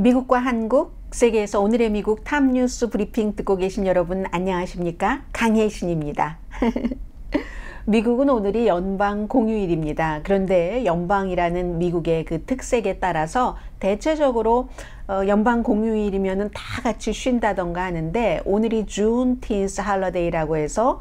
미국과 한국, 세계에서 오늘의 미국 탑뉴스 브리핑 듣고 계신 여러분 안녕하십니까? 강혜신입니다. 미국은 오늘이 연방 공휴일입니다. 그런데 연방이라는 미국의 그 특색에 따라서 대체적으로 어, 연방 공휴일이면은 다 같이 쉰다던가 하는데 오늘이 준틴스 할러데이라고 해서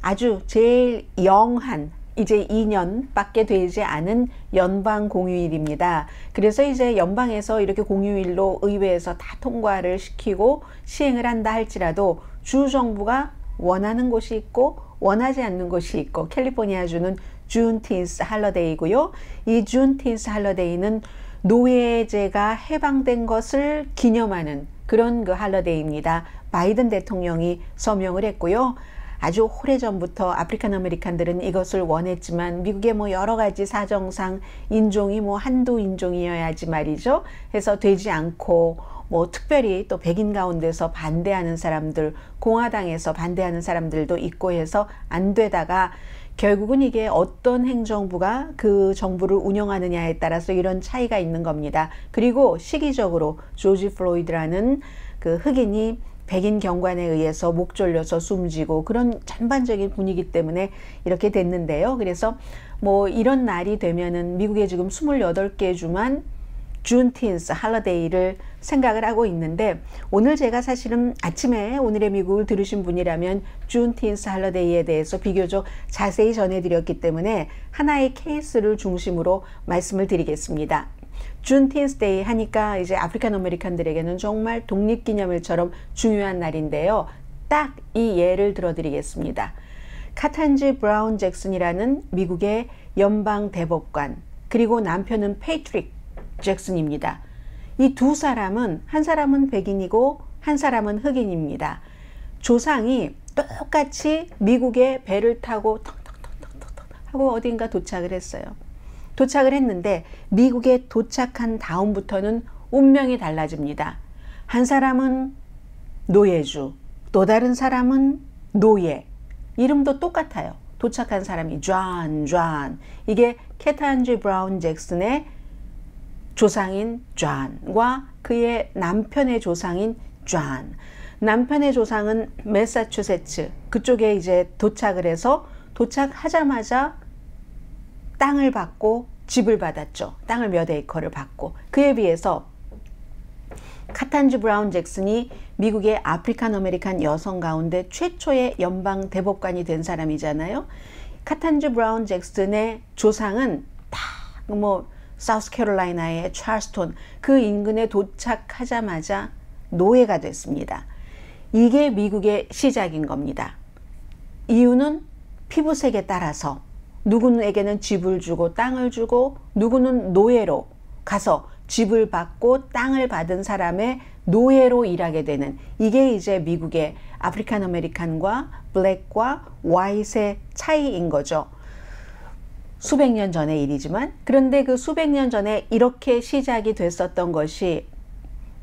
아주 제일 영한 이제 2년밖에 되지 않은 연방 공휴일입니다. 그래서 이제 연방에서 이렇게 공휴일로 의회에서 다 통과를 시키고 시행을 한다 할지라도 주 정부가 원하는 곳이 있고 원하지 않는 곳이 있고 캘리포니아주는 Juneteenth holiday고요. 이 Juneteenth holiday는 노예제가 해방된 것을 기념하는 그런 그 holiday입니다. 바이든 대통령이 서명을 했고요. 아주 오래전부터 African American들은 이것을 원했지만 미국의 뭐 여러 가지 사정상 인종이 뭐 한두 인종이어야지 말이죠. 해서 되지 않고 뭐 특별히 또 백인 가운데서 반대하는 사람들, 공화당에서 반대하는 사람들도 있고 해서 안 되다가 결국은 이게 어떤 행정부가 그 정부를 운영하느냐에 따라서 이런 차이가 있는 겁니다. 그리고 시기적으로 조지 플로이드라는 그 흑인이 백인 경관에 의해서 목 졸려서 숨지고 그런 전반적인 분위기 때문에 이렇게 됐는데요. 그래서 뭐 이런 날이 되면은 미국에 지금 28개 주만 Juneteenth holiday를 생각을 하고 있는데 오늘 제가 사실은 아침에 오늘의 미국을 들으신 분이라면 Juneteenth holiday에 대해서 비교적 자세히 전해드렸기 때문에 하나의 케이스를 중심으로 말씀을 드리겠습니다. Juneteenth Day 하니까 이제 African American들에게는 정말 독립기념일처럼 중요한 날인데요. 딱 이 예를 들어드리겠습니다. 카탄지 브라운 잭슨이라는 미국의 연방 대법관 그리고 남편은 페이트릭 잭슨입니다. 이 두 사람은 한 사람은 백인이고 한 사람은 흑인입니다. 조상이 똑같이 미국의 배를 타고 텅텅텅텅텅 하고 어딘가 도착을 했어요. 도착을 했는데 미국에 도착한 다음부터는 운명이 달라집니다. 한 사람은 노예주, 또 다른 사람은 노예. 이름도 똑같아요. 도착한 사람이 존, 존. 이게 캐탄지 브라운 잭슨의 조상인 존과 그의 남편의 조상인 존. 남편의 조상은 메사추세츠 그쪽에 이제 도착을 해서 도착하자마자 땅을 받고 집을 받았죠. 땅을 몇 에이커를 받고 그에 비해서 카탄지 브라운 잭슨이 미국의 African American 여성 가운데 최초의 연방 대법관이 된 사람이잖아요. 카탄지 브라운 잭슨의 조상은 다뭐 사우스캐롤라이나의 찰스톤 그 인근에 도착하자마자 노예가 됐습니다. 이게 미국의 시작인 겁니다. 이유는 피부색에 따라서 누구에게는 집을 주고 땅을 주고 누구는 노예로 가서 집을 받고 땅을 받은 사람의 노예로 일하게 되는 이게 이제 미국의 African American과 Black과 White의 차이인 거죠. 수백 년 전의 일이지만 그런데 그 수백 년 전에 이렇게 시작이 됐었던 것이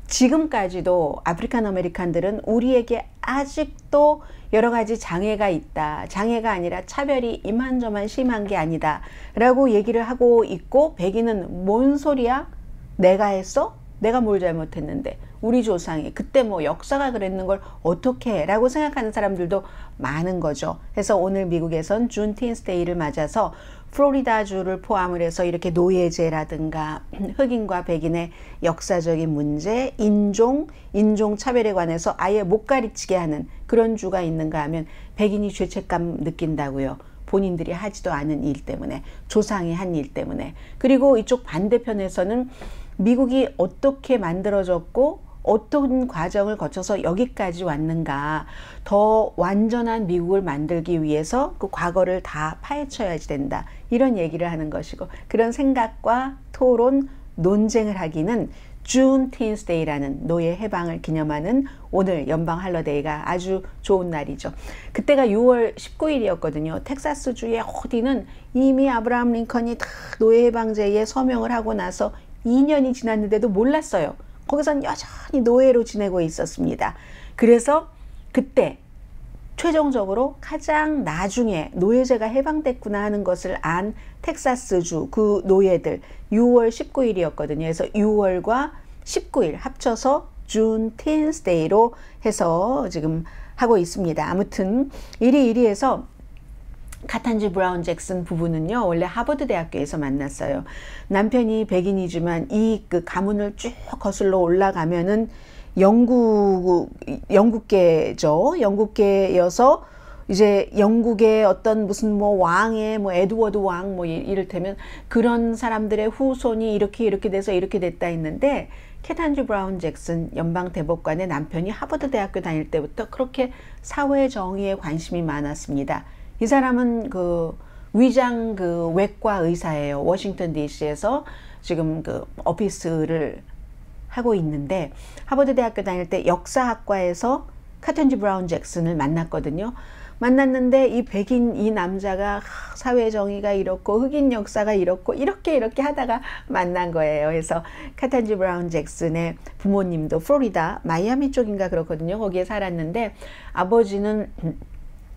지금까지도 African American들은 우리에게 아직도 여러 가지 장애가 있다. 장애가 아니라 차별이 이만저만 심한 게 아니다. 라고 얘기를 하고 있고 백인은 뭔 소리야? 내가 했어? 내가 뭘 잘못했는데 우리 조상이 그때 뭐 역사가 그랬는 걸 어떻게 해? 라고 생각하는 사람들도 많은 거죠. 그래서 오늘 미국에선 준틴스데이를 맞아서 플로리다주를 포함을 해서 이렇게 노예제라든가 흑인과 백인의 역사적인 문제, 인종, 인종 차별에 관해서 아예 못 가르치게 하는 그런 주가 있는가 하면 백인이 죄책감 느낀다고요. 본인들이 하지도 않은 일 때문에 조상이 한 일 때문에 그리고 이쪽 반대편에서는 미국이 어떻게 만들어졌고 어떤 과정을 거쳐서 여기까지 왔는가 더 완전한 미국을 만들기 위해서 그 과거를 다 파헤쳐야지 된다 이런 얘기를 하는 것이고 그런 생각과 토론 논쟁을 하기는 준 틴스데이라는 노예 해방을 기념하는 오늘 연방 할러데이가 아주 좋은 날이죠. 그때가 6월 19일이었거든요. 텍사스주의 어디는 이미 아브라함 링컨이 다 노예 해방제에 서명을 하고 나서 2년이 지났는데도 몰랐어요. 거기선 여전히 노예로 지내고 있었습니다. 그래서 그때 최종적으로 가장 나중에 노예제가 해방됐구나 하는 것을 안 텍사스주 그 노예들 6월 19일이었거든요. 그래서 6월과 19일 합쳐서 Juneteenth Day로 해서 지금 하고 있습니다. 아무튼 이리 이리해서 카탄지 브라운 잭슨 부부는요 원래 하버드 대학교에서 만났어요. 남편이 백인이지만 이 그 가문을 쭉 거슬러 올라가면은 영국 영국계죠. 영국계여서 이제 영국의 어떤 무슨 뭐 왕의 뭐 에드워드 왕 뭐 이를테면 그런 사람들의 후손이 이렇게 이렇게 돼서 이렇게 됐다 했는데 캐탄지 브라운 잭슨 연방 대법관의 남편이 하버드 대학교 다닐 때부터 그렇게 사회 정의에 관심이 많았습니다. 이 사람은 그 위장 그 외과 의사예요. 워싱턴 DC에서 지금 그 오피스를 하고 있는데 하버드 대학교 다닐 때 역사학과에서 카텐지 브라운 잭슨을 만났거든요. 만났는데 이 백인 이 남자가 사회 정의가 이렇고 흑인 역사가 이렇고 이렇게 이렇게 하다가 만난 거예요. 그래서 카탄지 브라운 잭슨의 부모님도 플로리다 마이애미 쪽인가 그렇거든요. 거기에 살았는데 아버지는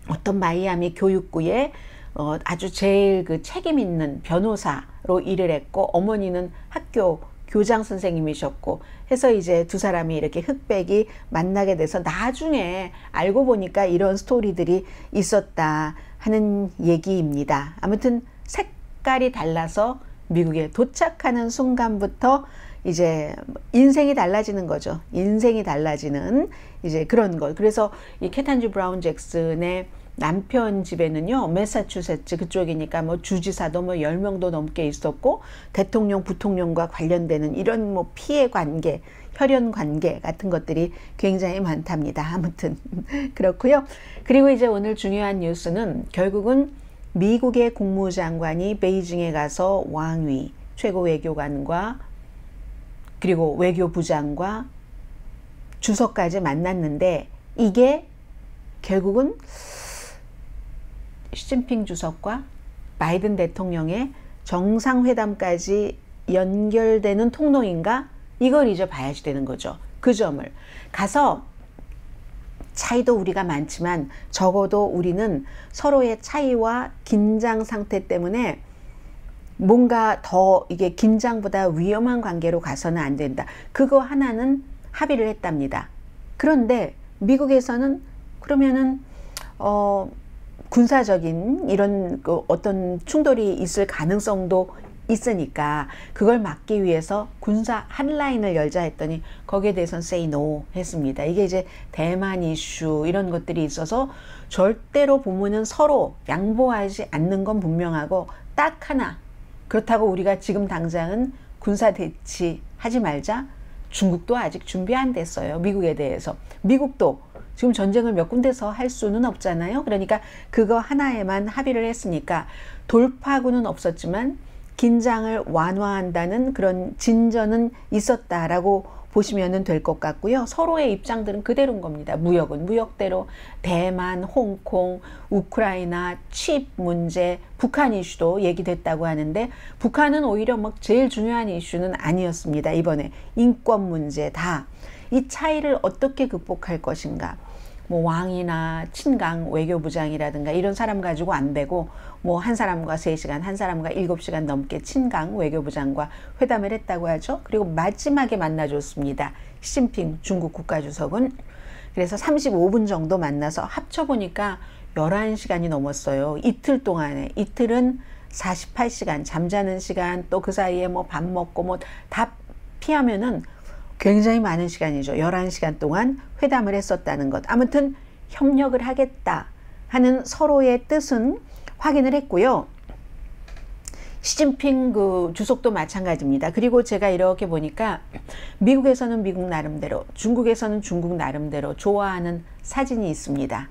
어떤 마이애미 교육구에 어, 아주 제일 그 책임 있는 변호사로 일을 했고 어머니는 학교 교장 선생님이셨고 해서 이제 두 사람이 이렇게 흑백이 만나게 돼서 나중에 알고 보니까 이런 스토리들이 있었다 하는 얘기입니다. 아무튼 색깔이 달라서 미국에 도착하는 순간부터 이제 인생이 달라지는 거죠. 인생이 달라지는 이제 그런 것. 그래서 이 캐탄지 브라운 잭슨의 남편 집에는요, 메사추세츠 그쪽이니까 뭐 주지사도 뭐 10명도 넘게 있었고, 대통령, 부통령과 관련되는 이런 뭐 피해 관계, 혈연 관계 같은 것들이 굉장히 많답니다. 아무튼, 그렇고요 그리고 이제 오늘 중요한 뉴스는 결국은 미국의 국무장관이 베이징에 가서 왕위, 최고 외교관과 그리고 외교부장과 주석까지 만났는데 이게 결국은 시진핑 주석과 바이든 대통령의 정상회담까지 연결되는 통로인가? 이걸 이제 봐야지 되는 거죠. 그 점을. 가서 차이도 우리가 많지만 적어도 우리는 서로의 차이와 긴장 상태 때문에 뭔가 더 이게 긴장보다 위험한 관계로 가서는 안 된다. 그거 하나는 합의를 했답니다. 그런데 미국에서는 그러면은 어 군사적인 이런 그 어떤 충돌이 있을 가능성도 있으니까 그걸 막기 위해서 군사 한라인을 열자 했더니 거기에 대해서는 say no 했습니다. 이게 이제 대만 이슈 이런 것들이 있어서 절대로 부모는 서로 양보하지 않는 건 분명하고 딱 하나 그렇다고 우리가 지금 당장은 군사 대치 하지 말자 중국도 아직 준비 안 됐어요. 미국에 대해서. 미국도 지금 전쟁을 몇 군데서 할 수는 없잖아요. 그러니까 그거 하나에만 합의를 했으니까 돌파구는 없었지만 긴장을 완화한다는 그런 진전은 있었다라고 보시면 될것 같고요. 서로의 입장들은 그대로인 겁니다. 무역은 무역대로 대만, 홍콩, 우크라이나, 칩 문제, 북한 이슈도 얘기됐다고 하는데 북한은 오히려 막 제일 중요한 이슈는 아니었습니다. 이번에 인권 문제 다. 이 차이를 어떻게 극복할 것인가. 뭐 왕이나 친강 외교부장이라든가 이런 사람 가지고 안 되고 뭐 한 사람과 세시간한 사람과 일곱 시간 넘게 친강 외교부장과 회담을 했다고 하죠. 그리고 마지막에 만나줬습니다. 시진핑 중국 국가주석은 그래서 35분 정도 만나서 합쳐보니까 11시간이 넘었어요. 이틀 동안에. 이틀은 48시간, 잠자는 시간, 또 그 사이에 뭐 밥 먹고 뭐 다 피하면은 굉장히 많은 시간이죠. 11시간 동안 회담을 했었다는 것. 아무튼 협력을 하겠다 하는 서로의 뜻은 확인을 했고요. 시진핑 그 주석도 마찬가지입니다. 그리고 제가 이렇게 보니까 미국에서는 미국 나름대로, 중국에서는 중국 나름대로 좋아하는 사진이 있습니다.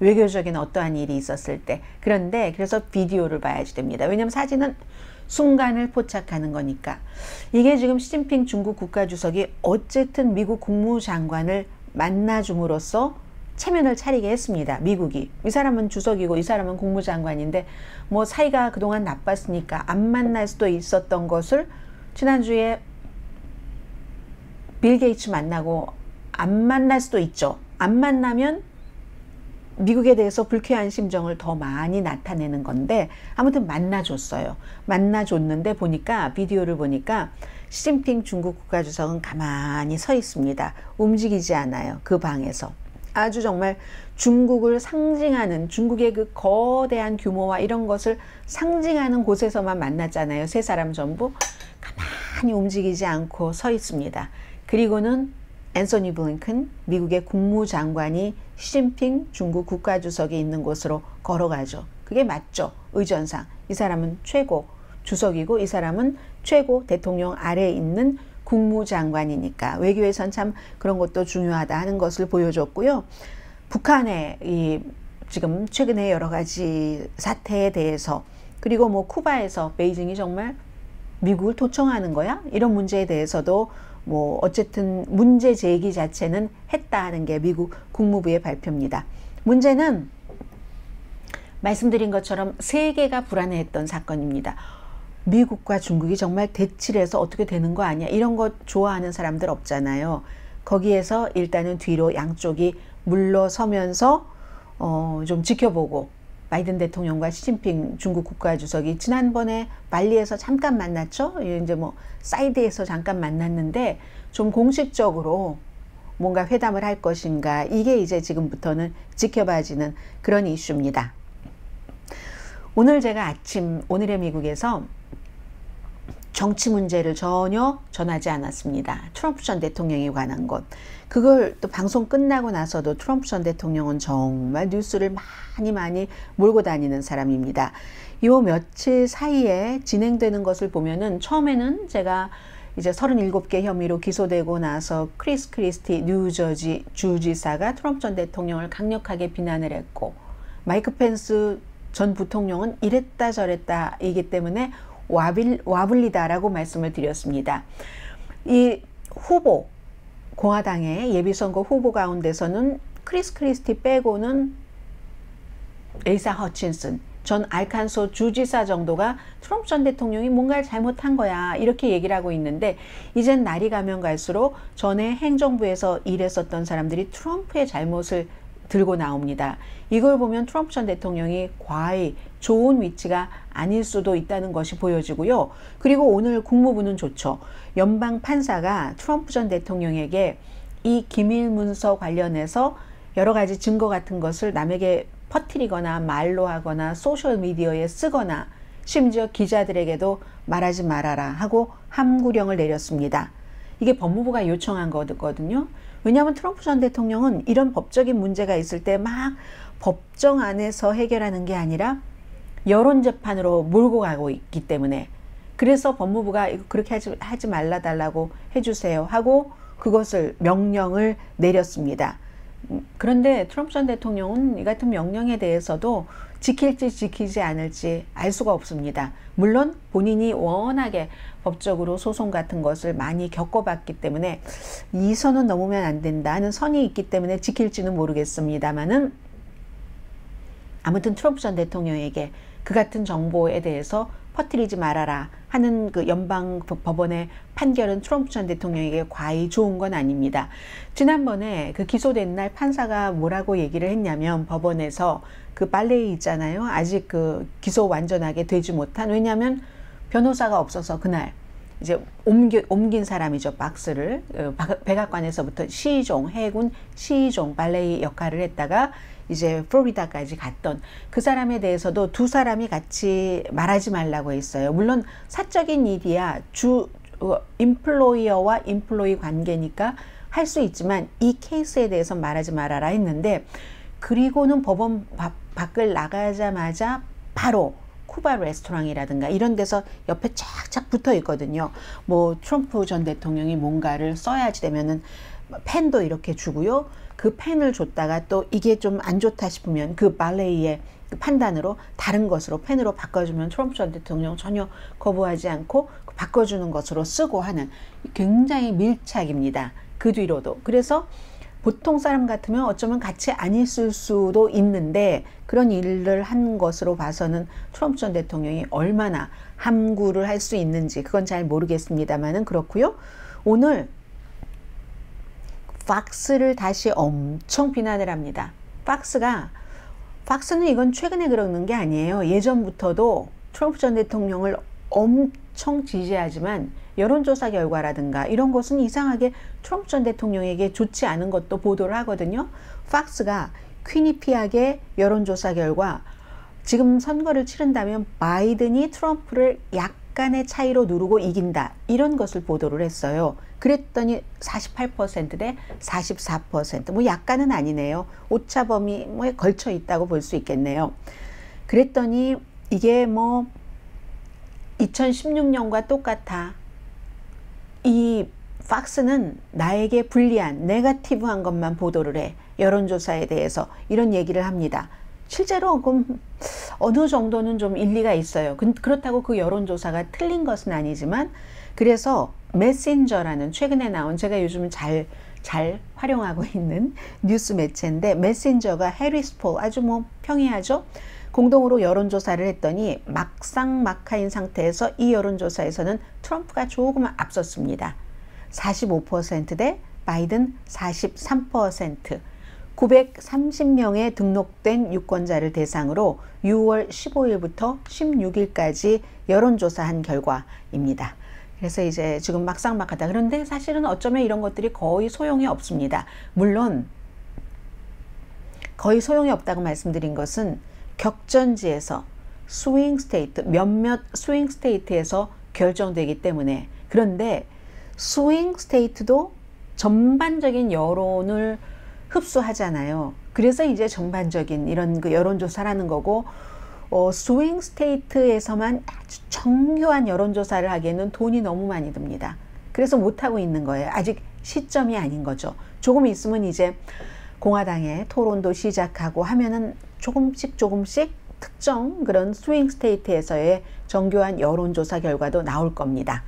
외교적인 어떠한 일이 있었을 때. 그런데 그래서 비디오를 봐야지 됩니다. 왜냐하면 사진은 순간을 포착하는 거니까. 이게 지금 시진핑 중국 국가주석이 어쨌든 미국 국무장관을 만나줌으로써 체면을 차리게 했습니다. 미국이. 이 사람은 주석이고 이 사람은 국무장관인데 뭐 사이가 그동안 나빴으니까 안 만날 수도 있었던 것을 지난주에 빌 게이츠 만나고 안 만날 수도 있죠. 안 만나면 미국에 대해서 불쾌한 심정을 더 많이 나타내는 건데 아무튼 만나줬어요. 만나줬는데 보니까 비디오를 보니까 시진핑 중국 국가주석은 가만히 서 있습니다. 움직이지 않아요. 그 방에서. 아주 정말 중국을 상징하는 중국의 그 거대한 규모와 이런 것을 상징하는 곳에서만 만났잖아요. 세 사람 전부 가만히 움직이지 않고 서 있습니다. 그리고는 앤서니 블링컨 미국의 국무장관이 시진핑 중국 국가주석이 있는 곳으로 걸어가죠. 그게 맞죠. 의전상. 이 사람은 최고 주석이고 이 사람은 최고 대통령 아래에 있는 국무장관이니까 외교에선 참 그런 것도 중요하다 하는 것을 보여줬고요. 북한의 이 지금 최근에 여러 가지 사태에 대해서 그리고 뭐 쿠바에서 베이징이 정말 미국을 도청하는 거야? 이런 문제에 대해서도 뭐 어쨌든 문제 제기 자체는 했다 하는 게 미국 국무부의 발표입니다. 문제는 말씀드린 것처럼 세계가 불안해했던 사건입니다. 미국과 중국이 정말 대치해서 어떻게 되는 거 아니야? 이런 거 좋아하는 사람들 없잖아요. 거기에서 일단은 뒤로 양쪽이 물러서면서 어, 좀 지켜보고 바이든 대통령과 시진핑 중국 국가주석이 지난번에 발리에서 잠깐 만났죠. 이제 뭐 사이드에서 잠깐 만났는데 좀 공식적으로 뭔가 회담을 할 것인가 이게 이제 지금부터는 지켜봐지는 그런 이슈입니다. 오늘 제가 아침 오늘의 미국에서 정치 문제를 전혀 전하지 않았습니다. 트럼프 전 대통령에 관한 것. 그걸 또 방송 끝나고 나서도 트럼프 전 대통령은 정말 뉴스를 많이 많이 몰고 다니는 사람입니다. 요 며칠 사이에 진행되는 것을 보면은 처음에는 제가 이제 37개 혐의로 기소되고 나서 크리스 크리스티 뉴저지 주지사가 트럼프 전 대통령을 강력하게 비난을 했고 마이크 펜스 전 부통령은 이랬다 저랬다 이기 때문에 wobble, wobbly다라고 말씀을 드렸습니다. 이 후보 공화당의 예비선거 후보 가운데서는 크리스 크리스티 빼고는 에이사 허친슨 전 알칸소 주지사 정도가 트럼프 전 대통령이 뭔가를 잘못한 거야 이렇게 얘기를 하고 있는데 이젠 날이 가면 갈수록 전에 행정부에서 일했었던 사람들이 트럼프의 잘못을 들고 나옵니다. 이걸 보면 트럼프 전 대통령이 과히 좋은 위치가 아닐 수도 있다는 것이 보여지고요. 그리고 오늘 국무부는 좋죠. 연방 판사가 트럼프 전 대통령에게 이 기밀 문서 관련해서 여러 가지 증거 같은 것을 남에게 퍼뜨리거나 말로 하거나 소셜 미디어에 쓰거나 심지어 기자들에게도 말하지 말아라 하고 함구령을 내렸습니다. 이게 법무부가 요청한 거거든요. 왜냐하면 트럼프 전 대통령은 이런 법적인 문제가 있을 때 막 법정 안에서 해결하는 게 아니라 여론 재판으로 몰고 가고 있기 때문에 그래서 법무부가 그렇게 하지, 하지 말라 달라고 해주세요 하고 그것을 명령을 내렸습니다. 그런데 트럼프 전 대통령은 이 같은 명령에 대해서도 지킬지 지키지 않을지 알 수가 없습니다. 물론 본인이 워낙에 법적으로 소송 같은 것을 많이 겪어봤기 때문에 이 선은 넘으면 안 된다 하는 선이 있기 때문에 지킬지는 모르겠습니다만은 아무튼 트럼프 전 대통령에게 그 같은 정보에 대해서 퍼뜨리지 말아라 하는 그 연방 법원의 판결은 트럼프 전 대통령에게 과히 좋은 건 아닙니다. 지난번에 그 기소된 날 판사가 뭐라고 얘기를 했냐면 법원에서 그 빨래이 있잖아요. 아직 그 기소 완전하게 되지 못한 왜냐하면 변호사가 없어서 그날 이제 옮겨, 옮긴 사람이죠. 박스를 어, 백악관에서부터 시종 해군 시종 발레이 역할을 했다가 이제 플로리다까지 갔던 그 사람에 대해서도 두 사람이 같이 말하지 말라고 했어요. 물론 사적인 일이야 주 어, 인플로이어와 인플로이 관계니까 할 수 있지만 이 케이스에 대해서 말하지 말아라 했는데 그리고는 법원 밖을 나가자마자 바로 쿠바 레스토랑이라든가 이런 데서 옆에 쫙쫙 붙어 있거든요. 뭐 트럼프 전 대통령이 뭔가를 써야지 되면은 펜도 이렇게 주고요. 그 펜을 줬다가 또 이게 좀 안 좋다 싶으면 그 발레이의 그 판단으로 다른 것으로 펜으로 바꿔주면 트럼프 전 대통령 전혀 거부하지 않고 바꿔주는 것으로 쓰고 하는 굉장히 밀착입니다. 그 뒤로도. 그래서 보통 사람 같으면 어쩌면 같이 안 있을 수도 있는데 그런 일을 한 것으로 봐서는 트럼프 전 대통령이 얼마나 함구를 할 수 있는지 그건 잘 모르겠습니다만은 그렇고요. 오늘 팍스를 다시 엄청 비난을 합니다. 팍스가 팍스는 이건 최근에 그러는 게 아니에요. 예전부터도 트럼프 전 대통령을 엄청 지지하지만 여론조사 결과라든가 이런 것은 이상하게 트럼프 전 대통령에게 좋지 않은 것도 보도를 하거든요. 팍스가 퀴니피하게 여론조사 결과 지금 선거를 치른다면 바이든이 트럼프를 약간의 차이로 누르고 이긴다. 이런 것을 보도를 했어요. 그랬더니 48%대 44%. 뭐 약간은 아니네요. 오차 범위에 걸쳐 있다고 볼 수 있겠네요. 그랬더니 이게 뭐 2016년과 똑같아. 이 팍스는 나에게 불리한 네가티브한 것만 보도를 해. 여론조사에 대해서 이런 얘기를 합니다. 실제로 그럼 어느 정도는 좀 일리가 있어요. 그렇다고 그 여론조사가 틀린 것은 아니지만 그래서 메신저라는 최근에 나온 제가 요즘 잘, 잘 활용하고 있는 뉴스 매체인데 메신저가 해리스 폴 아주 뭐 평이하죠. 공동으로 여론조사를 했더니 막상 막하인 상태에서 이 여론조사에서는 트럼프가 조금 앞섰습니다. 45%대 바이든 43%. 930명의 등록된 유권자를 대상으로 6월 15일부터 16일까지 여론조사한 결과입니다. 그래서 이제 지금 막상막하다. 그런데 사실은 어쩌면 이런 것들이 거의 소용이 없습니다. 물론 거의 소용이 없다고 말씀드린 것은 격전지에서 swing state, 몇몇 swing state에서 결정되기 때문에 그런데 swing state도 전반적인 여론을 흡수하잖아요. 그래서 이제 전반적인 이런 그 여론조사라는 거고 어, swing state에서만 아주 정교한 여론조사를 하기에는 돈이 너무 많이 듭니다. 그래서 못하고 있는 거예요. 아직 시점이 아닌 거죠. 조금 있으면 이제 공화당의 토론도 시작하고 하면은 조금씩 조금씩 특정 그런 swing state에서의 정교한 여론조사 결과도 나올 겁니다.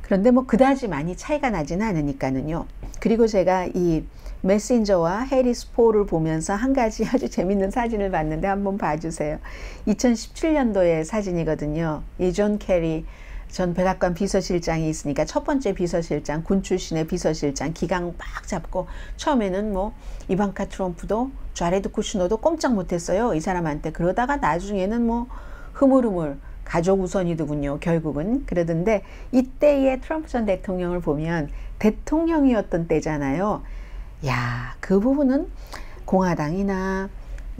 그런데 뭐 그다지 많이 차이가 나지는 않으니까는요. 그리고 제가 이 메신저와 Harris Poll을 보면서 한 가지 아주 재밌는 사진을 봤는데 한번 봐주세요. 2017년도의 사진이거든요. 이 존 켈리 전 백악관 비서실장이 있으니까 첫 번째 비서실장, 군 출신의 비서실장 기강 막 잡고 처음에는 뭐 이방카 트럼프도 좌레드 쿠슈너도 꼼짝 못했어요. 이 사람한테. 그러다가 나중에는 뭐 흐물흐물 가족 우선이더군요. 결국은 그러던데 이때의 트럼프 전 대통령을 보면 대통령이었던 때잖아요. 야, 그 부분은 공화당이나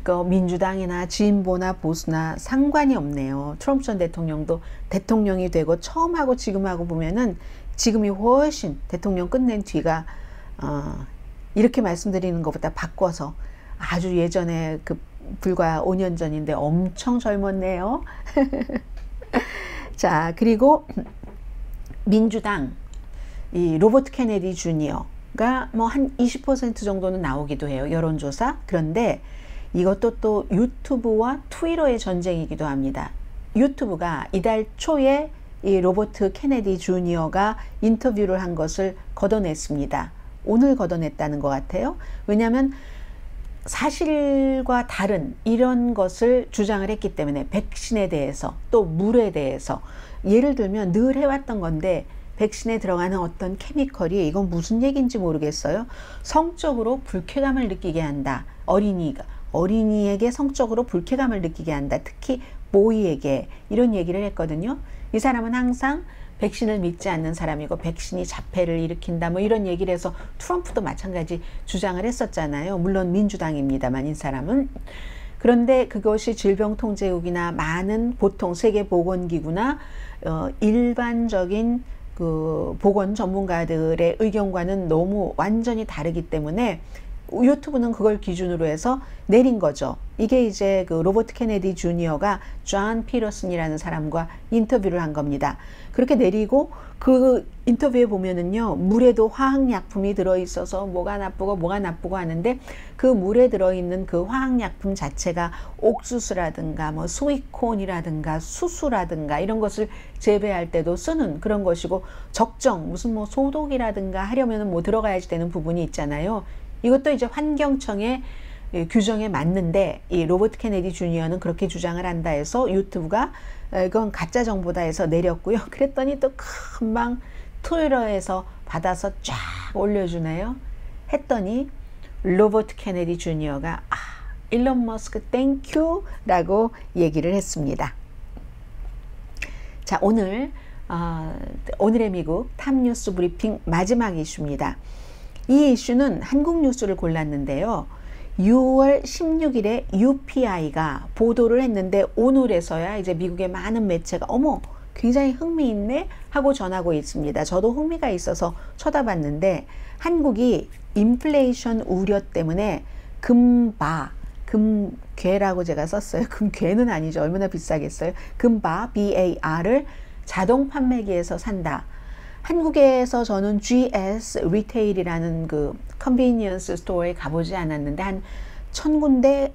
그 민주당이나 진보나 보수나 상관이 없네요. 트럼프 전 대통령도 대통령이 되고 처음하고 지금하고 보면은 지금이 훨씬 대통령 끝낸 뒤가 어, 이렇게 말씀드리는 것보다 바꿔서 아주 예전에 그 불과 5년 전인데 엄청 젊었네요. 자, 그리고 민주당 이 로버트 케네디 주니어 가 뭐 한 20% 정도는 나오기도 해요. 여론조사. 그런데 이것도 또 유튜브와 트위터의 전쟁이기도 합니다. 유튜브가 이달 초에 이 로버트 케네디 주니어가 인터뷰를 한 것을 걷어냈습니다. 오늘 걷어냈다는 것 같아요. 왜냐하면 사실과 다른 이런 것을 주장을 했기 때문에 백신에 대해서 또 물에 대해서 예를 들면 늘 해왔던 건데 백신에 들어가는 어떤 케미컬이 이건 무슨 얘기인지 모르겠어요. 성적으로 불쾌감을 느끼게 한다. 어린이가 어린이에게 성적으로 불쾌감을 느끼게 한다. 특히 모이에게 이런 얘기를 했거든요. 이 사람은 항상 백신을 믿지 않는 사람이고 백신이 자폐를 일으킨다 뭐 이런 얘기를 해서 트럼프도 마찬가지 주장을 했었잖아요. 물론 민주당입니다만 이 사람은 그런데 그것이 질병통제국이나 많은 보통 세계보건기구나 어, 일반적인 그 보건 전문가들의 의견과는 너무 완전히 다르기 때문에 유튜브는 그걸 기준으로 해서 내린 거죠. 이게 이제 그 로버트 케네디 주니어가 조던 피터슨이라는 사람과 인터뷰를 한 겁니다. 그렇게 내리고 그 인터뷰에 보면은요, 물에도 화학약품이 들어있어서 뭐가 나쁘고 뭐가 나쁘고 하는데 그 물에 들어있는 그 화학약품 자체가 옥수수라든가 뭐 sweet corn이라든가 수수라든가 이런 것을 재배할 때도 쓰는 그런 것이고 적정 무슨 뭐 소독이라든가 하려면은 뭐 들어가야지 되는 부분이 있잖아요. 이것도 이제 환경청의 규정에 맞는데 이 로버트 케네디 주니어는 그렇게 주장을 한다 해서 유튜브가 이건 가짜 정보다 해서 내렸고요. 그랬더니 또 금방 트위터에서 받아서 쫙 올려주네요. 했더니 로버트 케네디 주니어가 아, 일론 머스크 thank you 라고 얘기를 했습니다. 자 오늘 어, 오늘의 미국 탑뉴스 브리핑 마지막 이슈입니다. 이 이슈는 한국 뉴스를 골랐는데요. 6월 16일에 UPI가 보도를 했는데 오늘에서야 이제 미국의 많은 매체가 어머 굉장히 흥미있네 하고 전하고 있습니다. 저도 흥미가 있어서 쳐다봤는데 한국이 인플레이션 우려 때문에 금바 금괴라고 제가 썼어요. 금괴는 아니죠. 얼마나 비싸겠어요. 금바 BAR을 자동 판매기에서 산다. 한국에서 저는 GS 리테일이라는 그 convenience store에 가보지 않았는데 한 천 군데,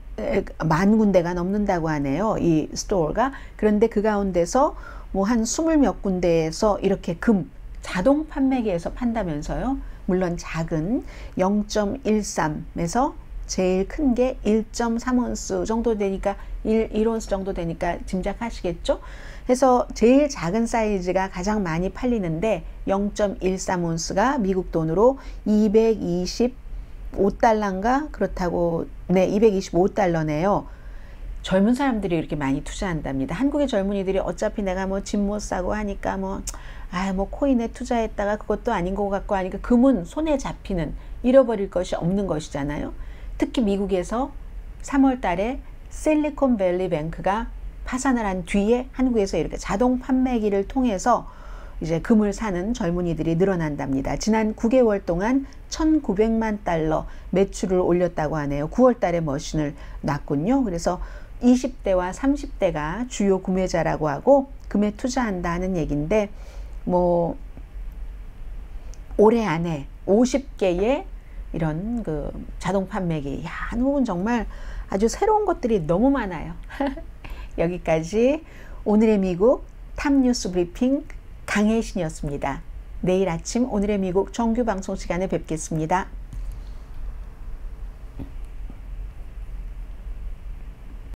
만 군데가 넘는다고 하네요. 이 store가. 그런데 그 가운데서 뭐 한 스물 몇 군데에서 이렇게 금, 자동 판매기에서 판다면서요. 물론 작은 0.13에서 제일 큰 게 1.3온스 정도 되니까 1, 1온스 정도 되니까 짐작하시겠죠? 그래서 제일 작은 사이즈가 가장 많이 팔리는데 0.13온스가 미국 돈으로 225달러인가 그렇다고 네 225달러네요. 젊은 사람들이 이렇게 많이 투자한답니다. 한국의 젊은이들이 어차피 내가 뭐 집 못 사고 하니까 뭐 아, 뭐 코인에 투자했다가 그것도 아닌 것 같고 하니까 금은 손에 잡히는 잃어버릴 것이 없는 것이잖아요. 특히 미국에서 3월 달에 실리콘밸리 뱅크가 파산을 한 뒤에 한국에서 이렇게 자동 판매기를 통해서 이제 금을 사는 젊은이들이 늘어난답니다. 지난 9개월 동안 1,900만 달러 매출을 올렸다고 하네요. 9월 달에 머신을 놨군요. 그래서 20대와 30대가 주요 구매자라고 하고 금에 투자한다는 얘기인데 뭐 올해 안에 50개의 이런 그 자동 판매기. 야, 한국은 정말 아주 새로운 것들이 너무 많아요. 여기까지 오늘의 미국 탑뉴스 브리핑 강혜신이었습니다. 내일 아침 오늘의 미국 정규 방송 시간에 뵙겠습니다.